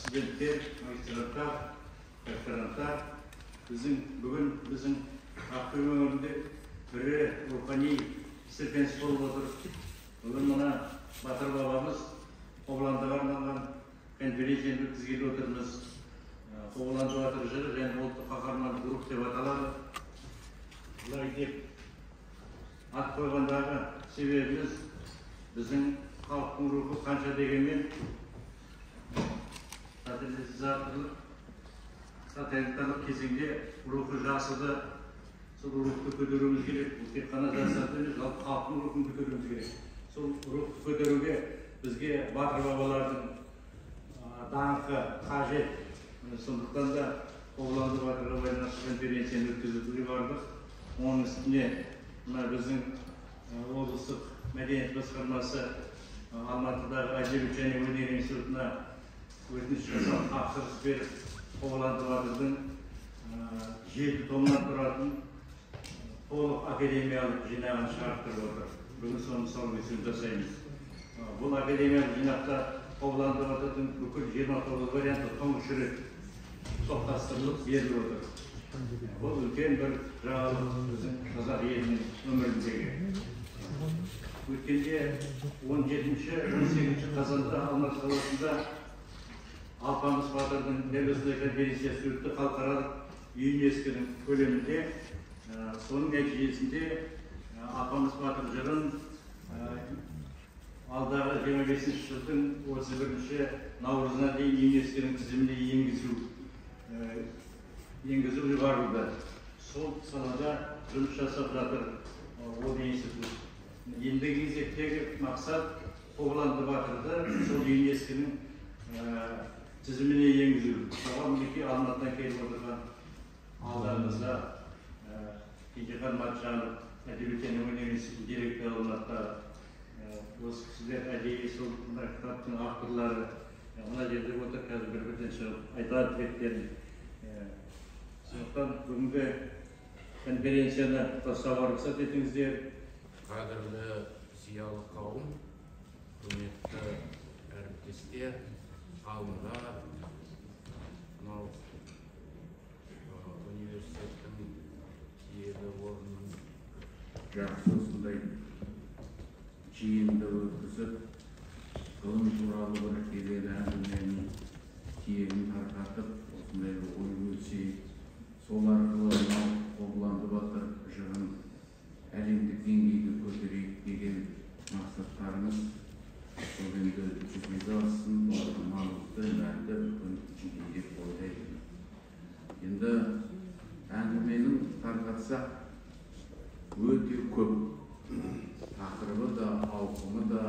студенттер магистранттар докторанттар біздің бүгін біздің ақтөбе өңірінде бірі рухани серпіліс болып отыр бүгін мына батыр бабамыз қобыландыға арналған конференцияны өткізгелі отырмыз қобыланды батыр жыры және ұлттық қаһарман рух деп аталады бұлай деп ат қойғандағы себебіміз біздің халықтың рухы қанша дегенмен тоталитарлық кезеңде рухы жасыды сол рухты көтеруіміз керек бұл тек қана жастарды емес жалпы халықтың рухын көтеруіміз керек сол рухты көтеруге бізге батыр бабалардың даңқы қажет сондықтан да қобыланды батырға байланысты конференцияны өткізуге бардық оның үстіне мына біздің облыстық мәдениет басқармасы алматыдағы әдебиет және өнер институтына өтініш жасап тапсырыс беріп қобыланды батырдың а, жеті томнан тұратын толық академиялық жинағын шығарттырып отыр. Бүгін соның тұсаукесерін жасаймыз. А, бұл академиялық жинақта қобыланды батырдың бүкіл жиырма тоғыз варианты тұңғыш рет топтастырылып беріліп отыр. Бұл үлкен бір жаңалық біздің қазақ елінің өміріндегі. Өткенде он жетінші он сегізінші қазанда алматы қаласында алпамыс батырдың нәбесіне конференциясы өтті халықаралық юнеско-ның көлемінде соның нәтижесінде алпамыс батыр жырын алдағы жиырма бесінші жылдың отыз бірінші наурызына дейін юнеско-ның тізіміне енгізу енгізу ұйғарылды сол салада жұмыс жасап жатыр ол институт ендігі кезектегі мақсат қобыланды батырды сол юнеско-ның ә, тізіміне енгізу соған мінекей алматыдан келіп отырған алдарыңызда кенжехан матжанов әдебиет және өнер институтының директоры алматыда осы кісілер әдейі сол мына кітаптың авторлары мына жерде отыр қазір бір бірден шығып айтады тілектерін сондықтан бүгінгі конференцияны бастауға рұқсат етіңіздер қадірлі зиялы қауым құрметті әріптестер ғалымдар мынау университеттің киелі орнын жақсы осындай жиынды өткізіп ғылым туралы бір келелі әңгіменің тиегін тарқатып осындай ой бөлісейік сол арқылы мынау қобыланды батыр жырын әлемдік деңгейге көтерейік деген мақсаттарымыз сол енді әңгіменің тарқатсақ өте көп тақырыбы да ауқымы да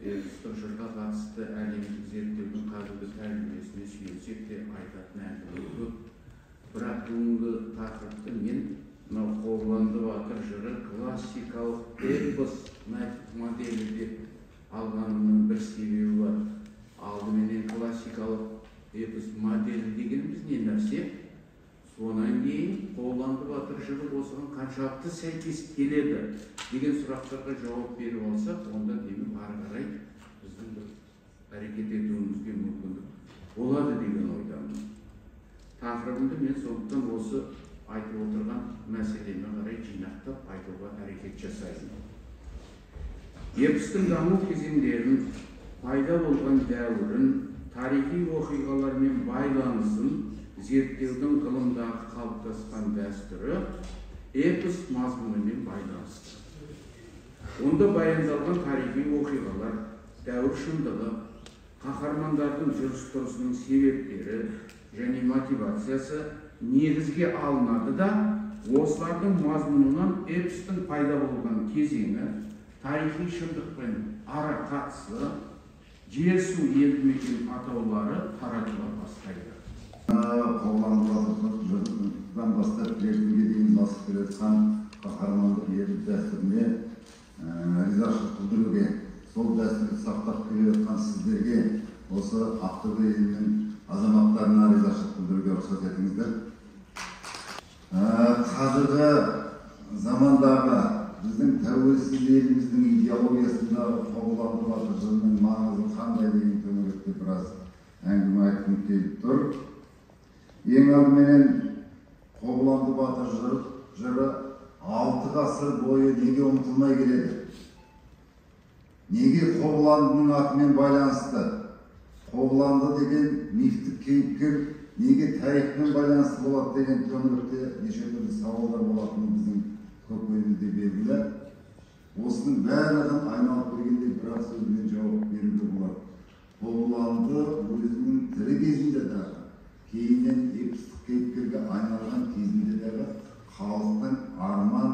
ертістік қатысты әлемдік зерттеудің қазіргі тәжірибесіне сүйенсек те айтатын әңгіме көп бірақ бүгінгі тақырыпты мен мынау қобыланды батыр жыры классикалық эпос мо- моделі деп алғанымның бір себебі бар. Алдыменен классикалық эпос моделі дегеніміз не нәрсе? Содан кейін қобыланды батыр жыры осыған қаншалықты сәйкес келеді деген сұрақтарға жауап беріп алсақ онда демек ары қарай біздің бір әрекет етуімізге мүмкіндік болады деген ойдамын. Тақырыбымды мен сондықтан осы айтып отырған мәселеме қарай жинақтап айтуға әрекет жасаймын. Эпостың даму кезеңдерін пайда болған дәуірін тарихи оқиғалармен байланысын зерттеудің ғылымдағы қалыптасқан дәстүрі эпос мазмұнымен байланысты. Онда баяндалған тарихи оқиғалар дәуір шындығы қаһармандардың жүріс тұрысының себептері және мотивациясы негізге алынады да осылардың мазмұнынан эпостың пайда болған кезеңі тарихи шындықпен ара қатысы жер су елді мекен атаулары таратыла бастайды қоғамдан бастап бертінге дейін басып келе жатқан қаһармандық ерлік дәстүріне ризашылық білдіруге сол дәстүрді сақтап келе жатқан сіздерге осы ақтөбе елінің азаматтарына ризашылық білдіруге рұқсат етіңіздер қазіргі замандағы біздің тәуелсіз еліміздің идеологиясында қобыланды батыр жырының маңызы қандай деген төңіректе біраз әңгіме айтқым келіп тұр ең алдыменен қобыланды батыр жыры, жыры алты ғасыр бойы неге ұмытылмай келеді неге қобыландының атымен байланысты қобыланды деген мифтік кейіпкер неге тарихпен байланысты болады деген төңіректе неше түрлі сауалдар болатыны көкейімізде белгілі. Осының барлығын айналып келгенде бір ақ сөзбен жауап беруге болады. Қобыланды өзінің тірі кезінде дағы кейіннен эпостық кейіпкерге айналған кезінде дағы халықтың арман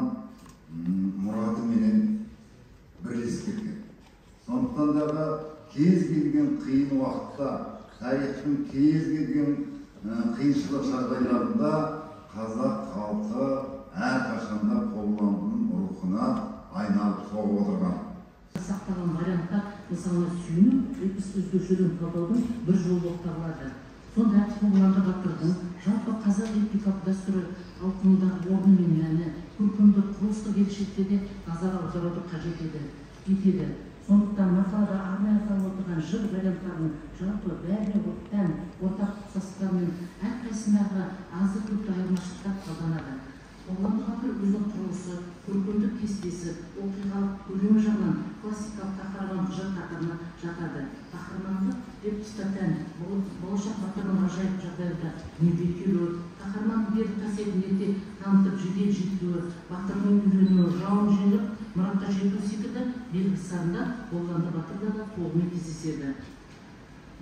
мұратыменен бірлесіп кеткен сондықтан дағы кез келген қиын уақытта тарихтың кез келген қиыншылық жағдайларында қазақ халқы әрқашанда қобыландының рухына айналып соғып отырған сақталған вариантта мысалына сүйініп эпос өзгешелігін талдаудың бір жолы болып табылады сондай ақ қобыланды батырдың жалпы қазақ эпикалық дәстүрі ауқымындағы орны мен мәні көркемдік құрылыстық ерекшелікке де назар аударуды қажет еді етеді сондықтан мақалада арнайы аталып отырған жыр варианттарының жалпы бәріне тән ортақ ұқсастықтар мен әрқайсындағы азды көпті айырмашылықтар талданады батыр өзінің құрылысы көркемдік кестесі оқиғалық көлемі жағынан классикалық тақырыбын жыр қатарына жатады. Қаһармандық эпосқа тән бол- болашақ батырдың ғажайып жағдайда дүниеге келуі қаһарманның берік қасиетін ерте танытып жедел жетілуі батырдың үйренуі жауын жеңіп мұратқа жету секілді белгі сандар қобыланды батырда да толығымен кездеседі.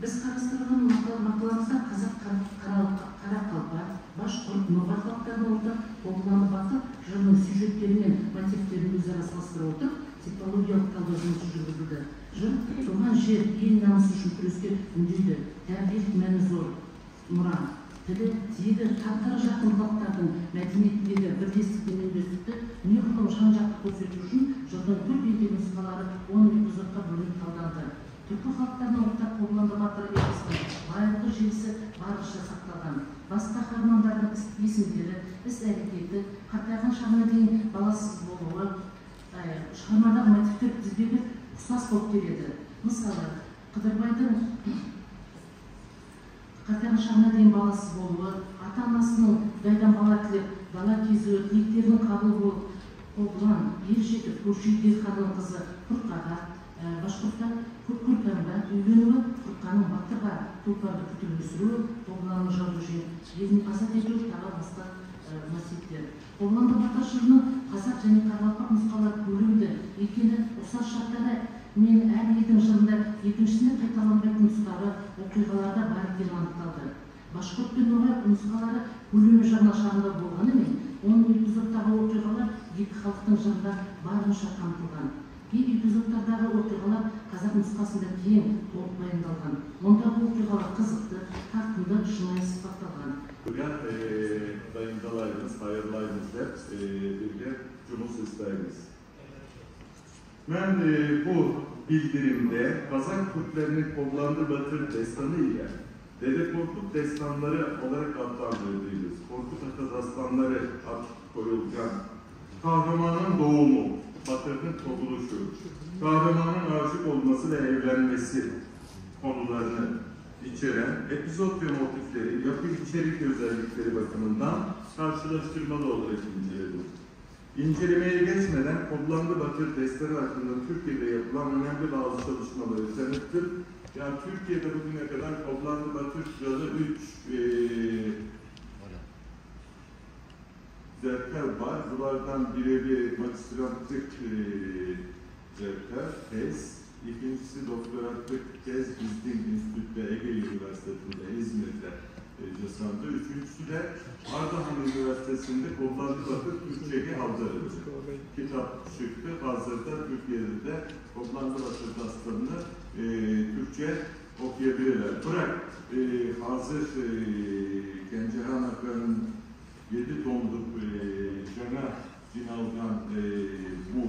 Біз қарастырған мақала- мақаламызда қазақ қара- қарақалпақ башқұрт ноғай халықтарының ортақ қобыланды батыр жырының сюжеттері мен мотивтерін өзара салыстыра отырып типологиялық талдау жұмысы жүргізілді. Жыр туған жер ел намысы үшін күреске үндейді. Тәрбиелік мәні зор. Мұра тілі тегі тағдыры жақын халықтардың мәдениетіндегі бірлестік пен үндестікті неғұрлым жан жақты көрсету үшін жырдың көптеген нұсқалары он эпизодқа бөлініп талданды. Түркі халықтарының ортақ қобыланды эпосының байырғы желісі барынша сақталған бас қаһармандардың есімдері іс әрекеті қартайған шағына дейін баласыз болуы шығармадағы мотивтер тізбегі ұқсас болып келеді. Мысалы қыдырбайдың қартайған шағына дейін баласыз болуы ата анасының құдайдан бала тілеп бала кезуі тілектерінің қабыл болып қобылан ер жетіп көрші үйдегі қызы құрқаға башқұртта күрканға үйленуі құрқаның батырға тұлпарды күтіп өсіруі қобыланның жауды елін азат ету тағы басқа ә, мотивтер қобыланды батыр жырының қазақ және қарақалпақ нұсқалары бөлінді екені ұқсас шарттары мен әр елдің жырында екіншісіне қайталанбайтын тұстары оқиғаларда бар екені анықталды. Башқұрт пен ноғай нұсқалары көлемі жағынан шағындау болғанымен оның эпизодтағы оқиғалар екі халықтың жырында барынша қамтылған. кей эпизодтардағы оқиғалар қазақ нұсқасында кең толық баяндалған мұндағы оқиғалар қызықты тартымды шынайы сипатталған Bugün eee dayındalarımız, hayırlarımızla eee birlikte cumus istəyimiz. Ben eee, bu bildirimde Kazak Türklerinin Kollandı Batır destanı ile Dede Korkut destanları olarak adlandırdığımız Korkut Akaz Aslanları ad koyulgan kahramanın doğumu, Batır'ın kuruluşu, kahramanın aşık olması ve evlenmesi konularını içeren epizod ve motifleri, yapı içerik özellikleri bakımından karşılaştırmalı olarak inceledim. İncelemeye geçmeden Kodlandı Batır Destanı hakkında Türkiye'de yapılan önemli bazı çalışmaları tanıttım. Yani Türkiye'de bugüne kadar Kodlandı Batır Kralı 3 zerker var. Bunlardan biri bir magistrantlık eee zerker, tez. İkincisi doktorantlık tez Bizding Enstitü'de Ege Üniversitesi'nde İzmir'de e, cesandı. Üçüncüsü de Ardahan Üniversitesi'nde Kollandı Batır Türkçe'ye aldırıldı. Kitap çıktı. Hazırda Türkiye'de de Kollandı Batır dastanını e, Türkçe okuyabilirler. Bırak e, hazır e, Gencehan Akran'ın 7 tomluk e, Cana Cinal'dan e, bu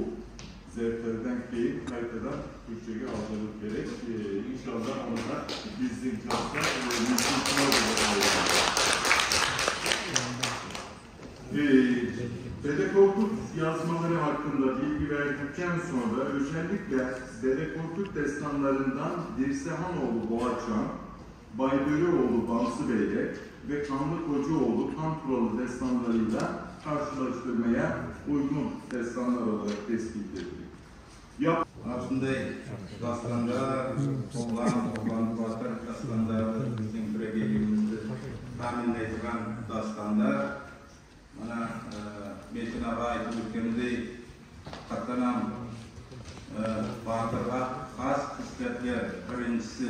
zevklerden keyif kayıtadan Türkçe'ye aldırıp gerek. E, inşallah onlar bizim klasta e, mümkün kılavuz e, Dede Korkut yazmaları hakkında bilgi verdikten sonra özellikle Dede Korkut destanlarından Dirsehanoğlu Boğaçan, Baybörüoğlu Bansı Bey'le ve Kanlı Kocaoğlu Kan Kuralı destanlarıyla karşılaştırmaya uygun destanlar olarak tespit edildi. Yap Aslında dastanda olan, olan batır dastanda bizim bireyimizde tahmin edilen dastanda mana e, Metin Ağa ülkemizde katlanan e, batırға has kısletler birincisi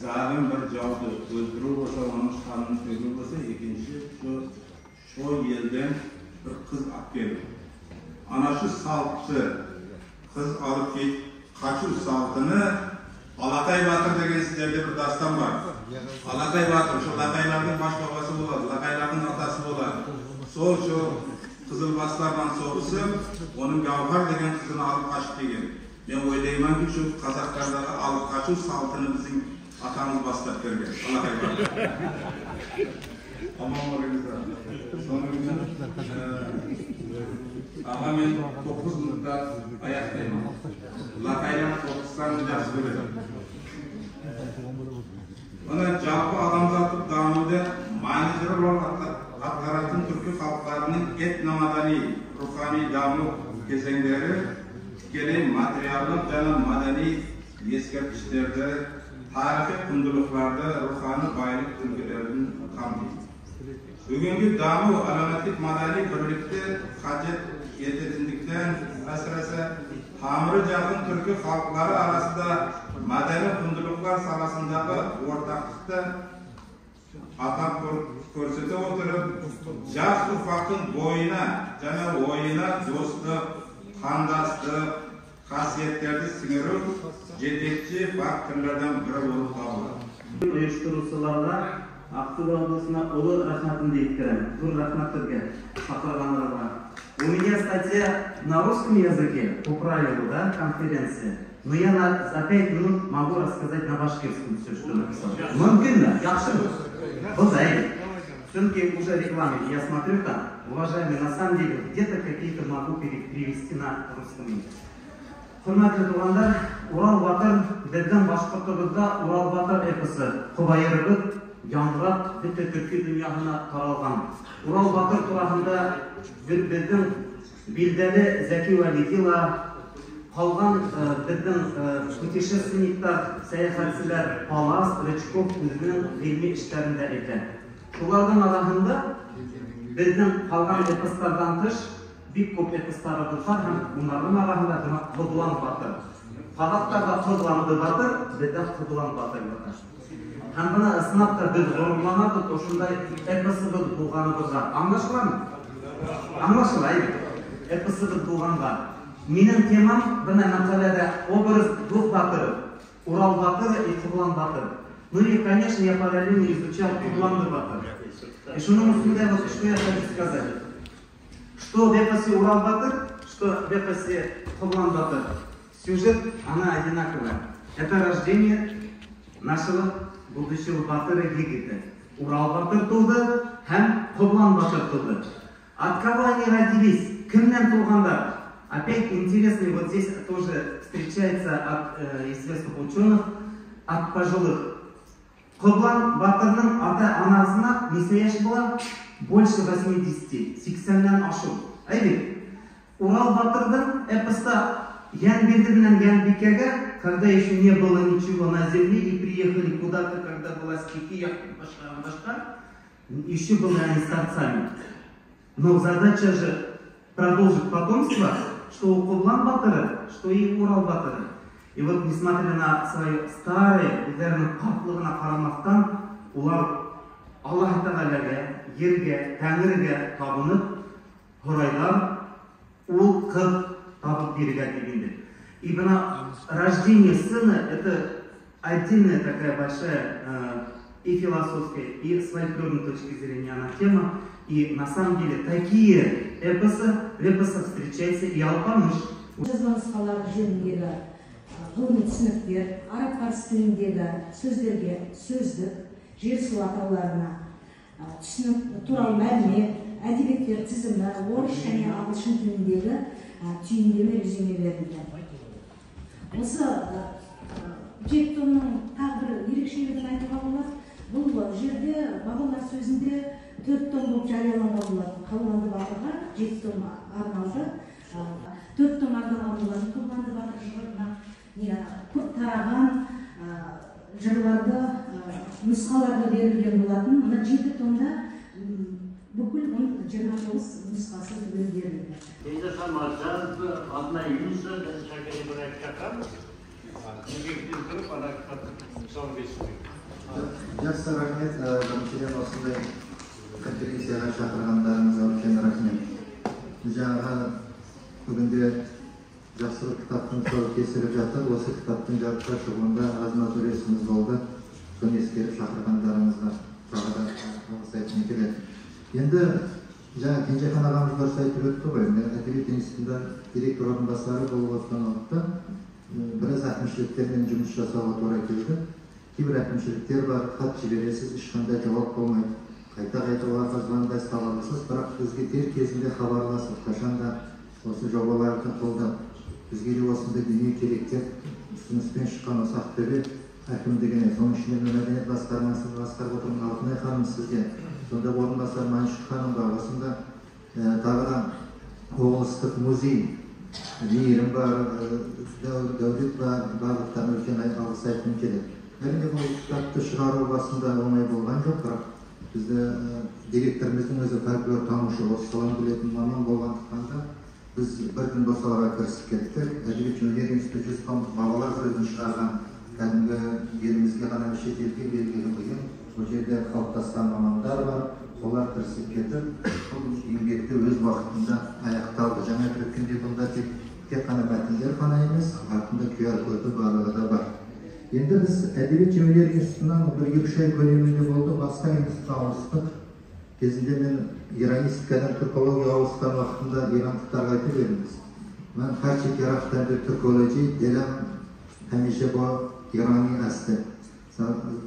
bir cavdı öldürü olsa onun kanını söylüyor olsa ikincisi şu şu yerden bir kız alып келді şu saltты kız alıp git kaçır saltını Alakay Batır деген сіздерде bir дастан бар Alakay Батыр Lakayların baş babası болады Lakayların atası болады сол şu Kızılbaşlardan soğusып оның Gavhar деген kızını alıp kaçıp келген мен ойлайман ки şu қазақтардағы алып қашу салтыны біздің атамыз бастап берген аман болыңыздар сонымен аға мен тоғыз минутта аяқтаймын лакайлар тоғызстанды жақсы көреді мына жалпы адамзаттық дамуда маңызды рөл атқаратын түркі халықтарының этномадани рухани даму кезеңдері тікелей материалдық және мәдени ескерткіштерді тарихи құндылықтарды рухани байлық үлгілерін қамтиды бүгінгі даму әлеуметтік мәдени бірлікті қажет ететіндіктен әсіресе тамыры жақын түркі халықтары арасында мәдени құндылықтар саласындағы ортақтықты атап көр- көрсете отырып жас ұрпақтың бойына және ойына достық қандастық қасиеттерді сіңіру жетекші факторлардан бірі болып табылады uyushtiruvchilarga aqto'be областына ulug' rahmatimni yetkazing zo'r rahmat sizga chaqirganlarga у меня статья на русском языке по правилу да конференции но я на, за пять минут могу рассказать на башкирском все что написал мүмкін да жақсы бұзайды все-таки уже реклама я смотрю там уважаемые на самом деле где-то какие-то могу пере- перевести на русском языке Құрметті туғандар урал батыр біздің башқұртыбызда урал батыр эпосы құбайырбыз яңғырап бүкіл түркі дүниясына таралған урал батыр турасында біздің белгілі зәки уәлидилла қалған біздің ә, путешественниктар саяхатшылар палас рычков өзінің ғылыми іштерінде айтады солардың арасында біздің қалған эпостардан тыш бик көп эпостарыбыз бар һәм уларның арасында гына Кыблан батыр. Казактарда Кыбланды батыр, бездә Кыблан батыр бар. Һәм бuna ысынап та без горурланабыз ошондай эпосыбыз булганыбызга. Аңлашыламы? Аңлашыла иде. Эпосыбыз булганга. Минең темам бuna мәкаләдә образ двух батыров. Урал батыр и Кыблан батыр. Ну и, конечно, я параллельно изучал Кыбланды батыр. И шуның үстендә вот что я хочу сказать. Что эпосе Урал Батыр, что эпосе Кыблан Батыр. Сюжет, она одинаковая. Это рождение нашего будущего Батыра Египта. Урал Батыр туды, һәм Кыблан Батыр туды. От кого они родились? Кемнен туғандар? Опять интересный, вот здесь тоже встречается от э, известных ученых, от пожилых. Кыблан Батырның ата-анасына несіне яш була? Больше 80, 80-нен ашу. Әйбет, Урал Батырдың эпоста Янбеды менен Янбикеге, когда еще не было ничего на земле и приехали куда-то, когда была стихия, башка, башка, еще были они старцами. Но задача же продолжить потомство, что у Кублан Батыра, что и Урал Батыра. И вот несмотря на свои старые, өздерінің қартлығына қарамастан, олар Аллах Тағалаға, ерге, тәңірге табынып, құрайлар, ол қыз табып беруге дегенде. И бына рождение сына – это отдельная такая большая и философская, и с точки зрения она тема. И на самом деле такие эпосы, в эпосах встречается и Алпамыш, жазба нұсқалары жөніндегі ғылыми түсініктер араб парсы тіліндегі сөздерге сөздік жер су атауларына түсінік туралы мәлімет әдебиеттер тізімі орыс және ағылшын тіліндегі түйіндеме резюме осы ә, ә, жек томның тағы бір ерекшелігін айтуға болады. Бабалар сөзінде төрт том болып жарияланған болатын. Қалманды батырға жеті том арналды. Төрт том арналған болатын. Құрбанды батыр жырына тараған жырларды нұсқаларда берілген болатын. Мына жеті томда бүкіл он жиырма тоғыз нұсқасы түгел берілді одна тұрып ана жақсы рахмет біріншіден осындай конференцияға шақырғандарыңызға үлкен рахмет жаңағы бүгінде жақсы бір кітаптың тұсауы кесіліп жатыр осы кітаптың жарыққа шығуында азамат үлесіңіз болды соны ескеріп шақырғандарыңызға тағы да алғыс айтқым келеді енді жаңа кенжехан ағамыз дұрыс айтып өтті ғой. Мен әдебиет институтында директор орынбасары болып отырған уақытта біраз әкімшіліктермен жұмыс жасауға тура келді. Кейбір әкімшіліктер бар хат жібересіз ешқандай жауап болмайды. Қайта қайта оларға звондайсыз хабарласасыз бірақ бізге дер кезінде хабарласып қашанда осы жобаларды қолдап бізге де осындай дүние керек деп ұсыныспен шыққан осы ақтөбе әкімдігіне соның ішінде мәдениет басқармасын басқарып отырған алтынай ханым сізге сонда орынбасар маншүк ханымға осында ә, тағы да облыстық музей мейірім бар дәу- дәулет бар барлықтарына үлкен алғыс айтқым келеді. Әрине бұл кітапты шығару басында оңай болған жоқ бірақ бізді директорымыздың өзі фольклор танушы осы саланы білетін маман болғандықтан да біз бір күн босауға кірісіп кеттік. Әдебиет және өнер институты жүз томдық бабалар сөзін шығарған кәдімгі елімізге ғана шетелге белгілі ұйым бұл жерде қалыптасқан мамандар бар солар кірісіп кетіп бұл еңбекті өз уақытында аяқталды жаңа айтып өткендей бұнда тек тек қана мәтіндер ғана емес артында qr коды барлығы да бар енді біз әдебиет және өнер институтынан бір екі үш ай көлемінде болды басқа институтқа ауыстық кезінде мен иранистикадан түркологияға ауысқан уақытында ирандықтарға айтып едім мен хочу керахтан түркологи делам ironiy asli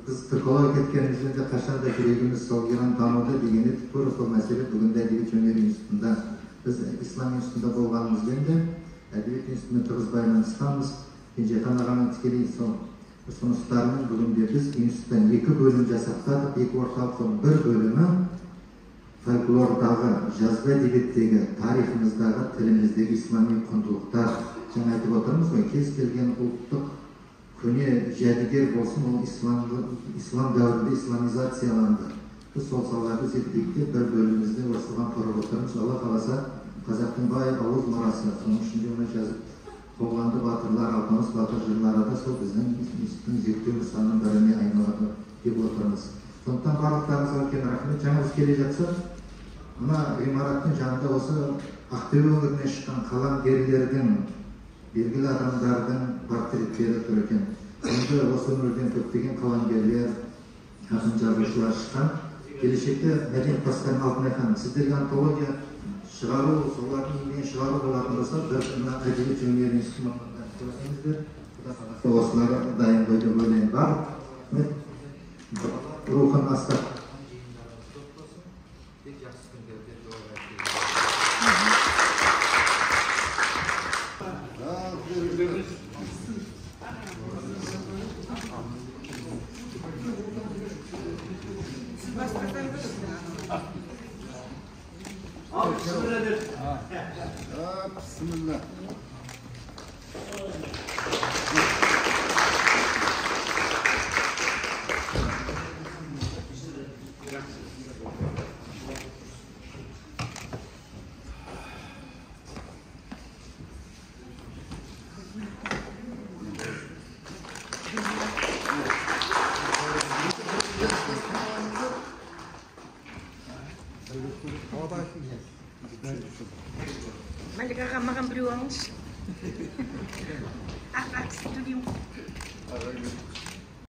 biz түркология кеткенімізбен де қашан жүрегіміз сол иран тануда деген едік тура сол мәселе бүгінде әдебиет өнер институтында біз ислам институтында болғанымызбен де әдебиет институтымен тығыз байланысқанбыз кенжехан ағаның тікелей сол ұсыныстарымен бүгінде біз институттан екі бөлім жасақтадық екі орталық соның бір бөлімі фольклордағы жазба әдебиеттегі тарихымыздағы тіліміздегі ислами құндылықтар жаңа айтып отырмыз ғой кез келген ұлттық көне жәдігер болсын ол исламды ислам дәуірінде исламизацияланды біз сол салаларды зерттейік деп бір бөлімімізді осыған құрып отырмыз алла қаласа қазақтың бай ауыз мұрасы соның ішінде оны жазып қоғамды батырлар алпамыс батыр жырлары да сол біздің институттың зерттеу нысанының біріне айналады деп отырмыз сондықтан барлықтарыңызға үлкен рахмет жаңа біз келе жатсақ мына ғимараттың жанында осы ақтөбе өңірінен шыққан қаламгерлердің белгілі адамдардың портреттері тұр екен. Енді осы өңірден көптеген қаламгерлер ақын жазушылар шыққан. Келешекте мәдениет басқарма алтынай ханым сіздерге антология шығару солардың еңбегін шығару болатын болса бір мына әдебиет өнер қаласа осылар дайын ғой деп ойлаймын. Барлық рухын астап بسم الله